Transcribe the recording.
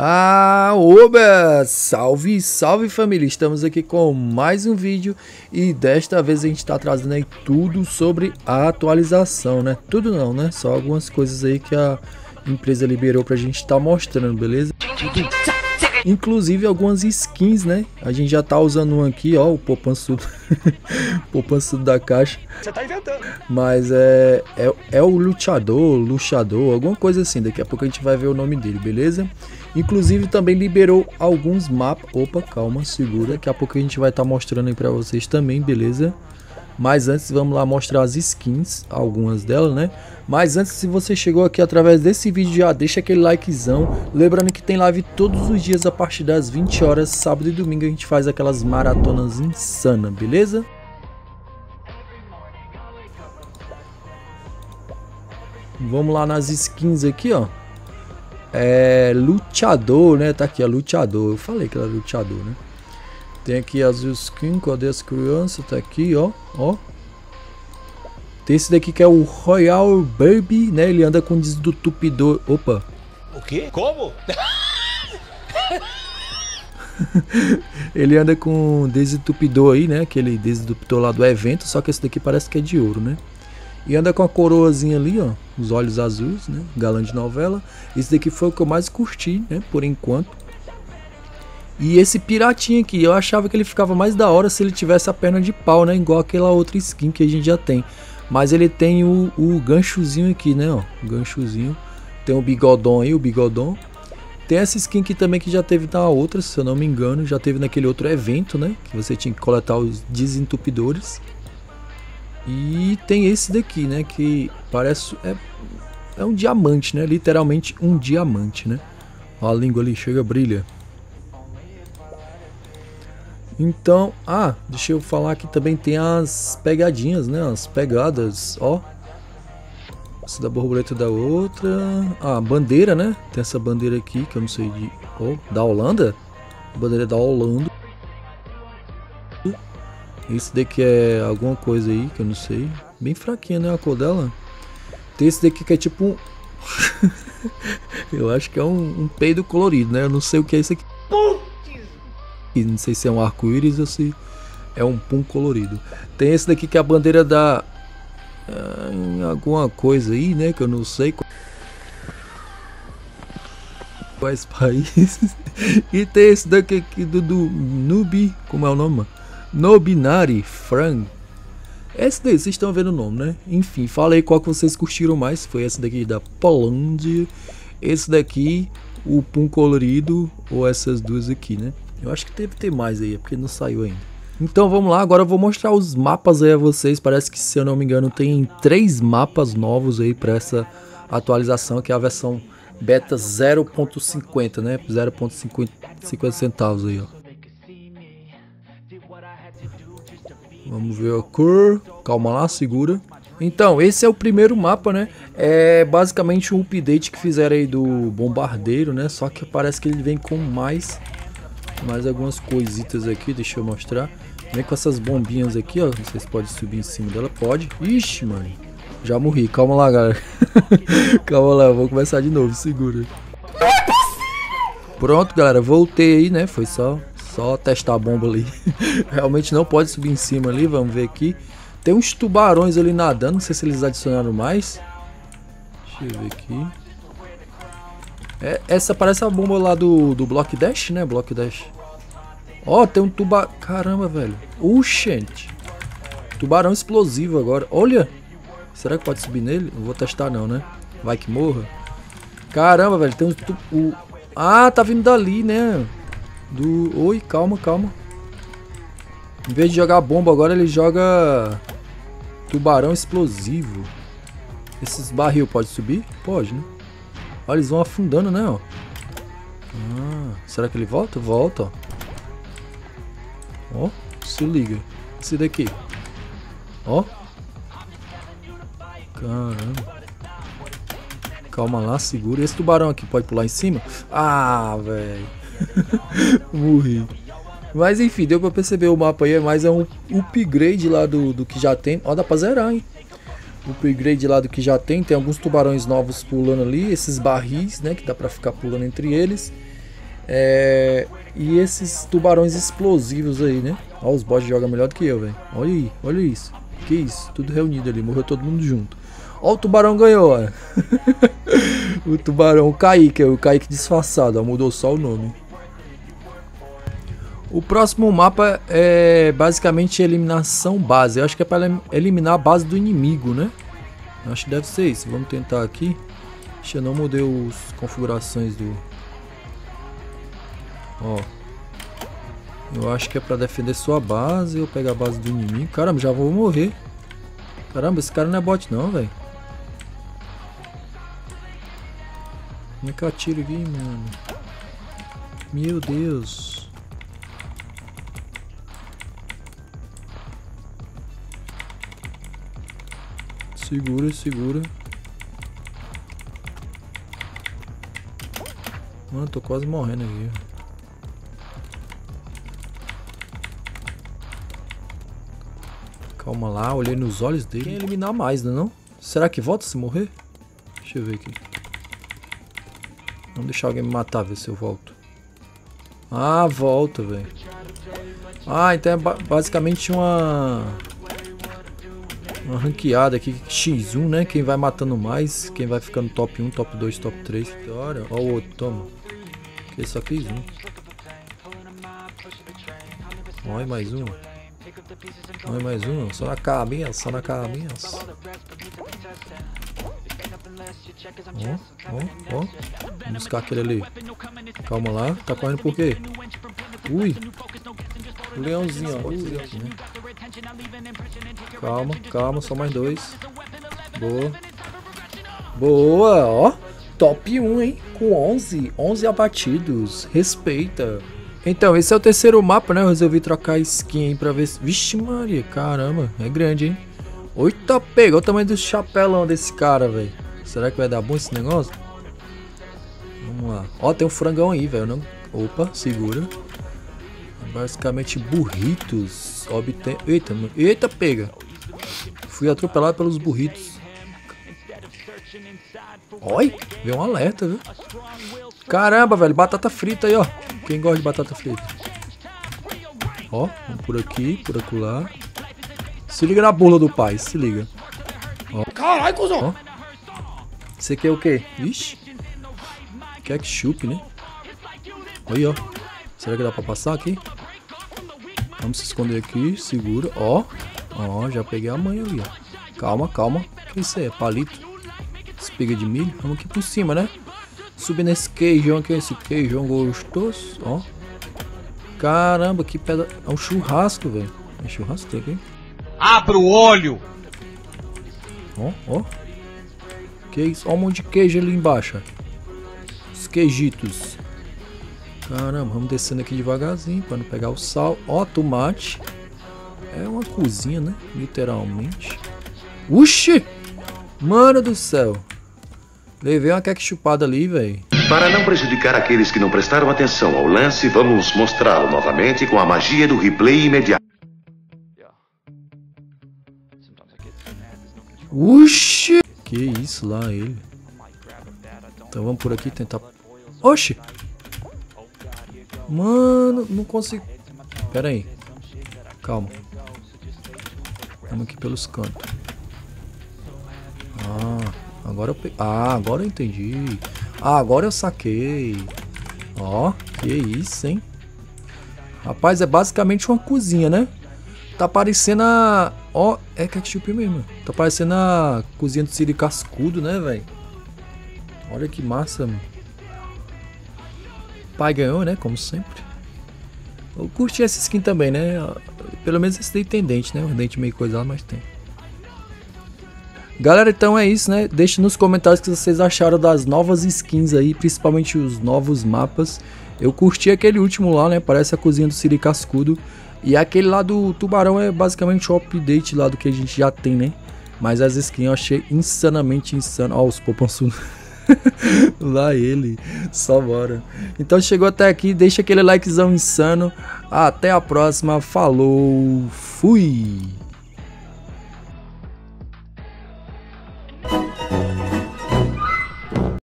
Ah, oba! Salve, salve família! Estamos aqui com mais um vídeo e desta vez a gente está trazendo aí tudo sobre a atualização, né? Tudo não, né? Só algumas coisas aí que a empresa liberou pra gente estar tá mostrando, beleza? Inclusive algumas skins, né? A gente já tá usando um aqui, ó, o poupançudo. poupançudo da caixa. Você tá inventando. Mas é, é, é o luchador, luchador, alguma coisa assim. Daqui a pouco a gente vai ver o nome dele, beleza? Inclusive também liberou alguns mapas. Opa, calma, segura. Daqui a pouco a gente vai estar tá mostrando aí pra vocês também, beleza? Mas antes vamos lá mostrar as skins, algumas delas, né? Mas antes, se você chegou aqui através desse vídeo, já deixa aquele likezão. Lembrando que tem live todos os dias a partir das 20 horas, sábado e domingo a gente faz aquelas maratonas insanas, beleza? Vamos lá nas skins aqui, ó. É luteador, né? Tá aqui, é luteador. Eu falei que era luteador, né? Tem aqui as skins, cadê as crianças? Tá aqui, ó, ó. Tem esse daqui que é o Royal Baby, né? Ele anda com desentupidor. Opa. O quê? Como? ele anda com desentupidor aí, né? Aquele desentupidor lá do evento, só que esse daqui parece que é de ouro, né? E anda com a coroazinha ali, ó, os olhos azuis, né? Galã de novela. Esse daqui foi o que eu mais curti, né? Por enquanto. E esse piratinho aqui, eu achava que ele ficava mais da hora se ele tivesse a perna de pau, né? Igual aquela outra skin que a gente já tem. Mas ele tem o, o ganchozinho aqui, né? Ó, o ganchozinho. Tem o bigodão aí, o bigodão. Tem essa skin aqui também que já teve na outra, se eu não me engano. Já teve naquele outro evento, né? Que você tinha que coletar os desentupidores. E tem esse daqui, né? Que parece... É, é um diamante, né? Literalmente um diamante, né? Ó a língua ali, chega, brilha. Então, ah, deixa eu falar que também tem as pegadinhas, né? As pegadas, ó. Essa da borboleta da outra. Ah, bandeira, né? Tem essa bandeira aqui que eu não sei de. Oh, da Holanda? Bandeira da Holanda. Esse daqui é alguma coisa aí que eu não sei. Bem fraquinha, né? A cor dela. Tem esse daqui que é tipo um. eu acho que é um, um peido colorido, né? Eu não sei o que é isso aqui. Não sei se é um arco-íris ou se é um pum colorido. Tem esse daqui que é a bandeira da. Em alguma coisa aí, né? Que eu não sei quais países. e tem esse daqui aqui do, do Nubi. Como é o nome? Nobinari Frank. Esse daí, vocês estão vendo o nome, né? Enfim, falei qual que vocês curtiram mais. Foi esse daqui da Polândia. Esse daqui, o Pum Colorido. Ou essas duas aqui, né? Eu acho que deve ter mais aí, é porque não saiu ainda. Então vamos lá, agora eu vou mostrar os mapas aí a vocês. Parece que, se eu não me engano, tem três mapas novos aí para essa atualização, que é a versão beta 0.50, né? 0.50 centavos aí, ó. Vamos ver a cor. Calma lá, segura. Então, esse é o primeiro mapa, né? É basicamente um update que fizeram aí do bombardeiro, né? Só que parece que ele vem com mais mais algumas coisitas aqui, deixa eu mostrar. Vem com essas bombinhas aqui, ó. Vocês podem subir em cima dela. Pode. Ixi, mano. Já morri. Calma lá, galera. Calma lá, eu vou começar de novo. Segura. Pronto, galera. Voltei aí, né? Foi só, só testar a bomba ali. Realmente não pode subir em cima ali. Vamos ver aqui. Tem uns tubarões ali nadando. Não sei se eles adicionaram mais. Deixa eu ver aqui. É, essa parece a bomba lá do, do Block Dash, né? Block Dash. Ó, oh, tem um tubarão. Caramba, velho. Uxente. Tubarão explosivo agora. Olha. Será que pode subir nele? Não vou testar não, né? Vai que morra. Caramba, velho. Tem um... Tu... O... Ah, tá vindo dali, né? Do... Oi, calma, calma. Em vez de jogar bomba agora, ele joga... Tubarão explosivo. Esses barril pode subir? Pode, né? Olha, eles vão afundando, né? Ó. Ah, será que ele volta? Volta, ó. Ó, se liga. Esse daqui. Ó. Caramba. Calma lá, segura. Esse tubarão aqui pode pular em cima? Ah, velho. Morri. Mas enfim, deu pra perceber o mapa aí. Mas é um upgrade lá do, do que já tem. Ó, dá pra zerar, hein? Upgrade lá do que já tem. Tem alguns tubarões novos pulando ali, esses barris, né, que dá para ficar pulando entre eles. É, e esses tubarões explosivos aí, né? Ó, os bots jogam melhor do que eu, velho. Olha aí, olha isso. Que isso, tudo reunido ali, morreu todo mundo junto. Ó, o tubarão ganhou, ó. o tubarão, o Kaique, o Kaique disfarçado, ó, mudou só o nome. O próximo mapa é basicamente eliminação base. Eu acho que é para eliminar a base do inimigo, né? Eu acho que deve ser isso. Vamos tentar aqui. Deixa eu não mudei as configurações do... Ó. Eu acho que é para defender sua base ou pegar a base do inimigo. Caramba, já vou morrer. Caramba, esse cara não é bot não, velho. Como é que eu atiro aqui, mano? Meu Deus. Segura, segura. Mano, tô quase morrendo aqui. Calma lá, olhei nos olhos dele. Quem eliminar mais, não é não? Será que volta se morrer? Deixa eu ver aqui. Vamos deixar alguém me matar, ver se eu volto. Ah, volta, velho. Ah, então é basicamente uma... Uma ranqueada aqui, X1, né? Quem vai matando mais, quem vai ficando top 1, top 2, top 3. Vitória. Ó o outro, toma. Que só quis um. Olha mais um. Olha mais um. Só na caminha, só na caminha. Ó, ó, ó. Vamos buscar aquele ali. Calma lá. Tá correndo por quê? Ui. O leãozinho, ó. Né? Calma, calma. Só mais dois. Boa. Boa, ó. Top 1, hein? Com 11. 11 abatidos. Respeita. Então, esse é o terceiro mapa, né? Eu resolvi trocar skin aí pra ver se... Vixe Maria, caramba. É grande, hein? Oita, pega. Olha o tamanho do chapelão desse cara, velho. Será que vai dar bom esse negócio? Vamos lá. Ó, tem um frangão aí, velho. Não... Opa, segura. Basicamente burritos. Obtém... Eita, eita, pega. Fui atropelado pelos burritos. Oi, veio um alerta, viu? Caramba, velho, batata frita aí, ó. Quem gosta de batata frita? Ó, vamos por aqui, por acolá. Se liga na bula do pai, se liga. Ó. Caralho, cuzão! Ó. Esse aqui é o quê? Ixi. Ketchup, né? Aí, ó. Será que dá pra passar aqui? Vamos se esconder aqui. Segura. Ó. Ó, já peguei a manha ali, ó. Calma, calma. O que isso aí? É palito? Espiga de milho? Vamos aqui por cima, né? Subir nesse queijão aqui. Esse queijão gostoso. Ó. Caramba, que pedra... É um churrasco, velho. É churrasco aqui. Abra o olho! Ó, ó. Que isso? Olha um monte de queijo ali embaixo. Os queijitos. Caramba, vamos descendo aqui devagarzinho para não pegar o sal. Ó, tomate. É uma cozinha, né? Literalmente. Uxi! Mano do céu. Levei uma chupada ali, velho. Para não prejudicar aqueles que não prestaram atenção ao lance, vamos mostrá-lo novamente com a magia do replay imediato. Uxi! Que isso lá, ele. Então vamos por aqui tentar... Oxi! Mano, não consigo... Pera aí. Calma. Vamos aqui pelos cantos. Ah, agora eu pe... Ah, agora eu entendi. Ah, agora eu saquei. Ó, que isso, hein? Rapaz, é basicamente uma cozinha, né? Tá parecendo a... Ó, oh, é ketchup mesmo. Tá parecendo a cozinha do Siri cascudo, né, velho? Olha que massa, mano. Pai ganhou, né? Como sempre. Eu curti essa skin também, né? Pelo menos esse daí tem dente, né? Um dente meio coisado, mas tem. Galera, então é isso, né? Deixe nos comentários o que vocês acharam das novas skins aí, principalmente os novos mapas. Eu curti aquele último lá, né? Parece a cozinha do Siri Cascudo. E aquele lá do tubarão é basicamente o update lá do que a gente já tem, né? Mas as skins eu achei insanamente insano. Ó, os popançudos. lá ele, só bora. Então chegou até aqui, deixa aquele likezão insano. Até a próxima, falou, fui!